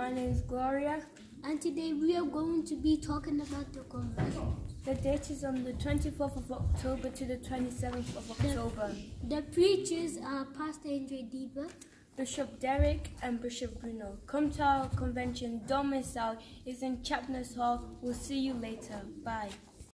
My name is Gloria. And today we are going to be talking about the convention. The date is on the 24th of October to the 27th of October. The, the preachers are Pastor Andre Deba, Bishop Derek and Bishop Bruno. Come to our convention. Domicile is in Chapness Hall. We'll see you later. Bye.